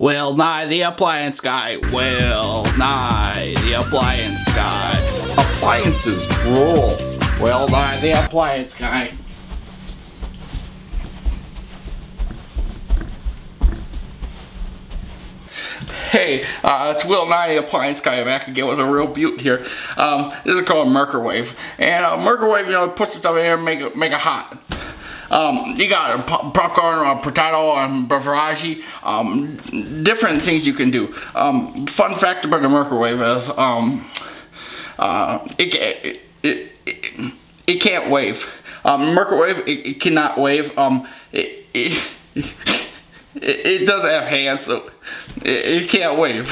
Will, Nye the appliance guy. Will, Nye the appliance guy. Appliances rule. Will, Nye the appliance guy. Hey, uh, it's Will Nye, the appliance guy, back again with a real beaut here. Um, this is called a microwave, and a microwave, you know, puts stuff in here and make it make it hot. Um, you got pop popcorn, or potato, and beverage, um, different things you can do. Um, fun fact about the microwave is um, uh, it, it, it, it, can't wave. Um, microwave, it, it cannot wave. Um, it, it, it, it doesn't have hands, so it, it can't wave.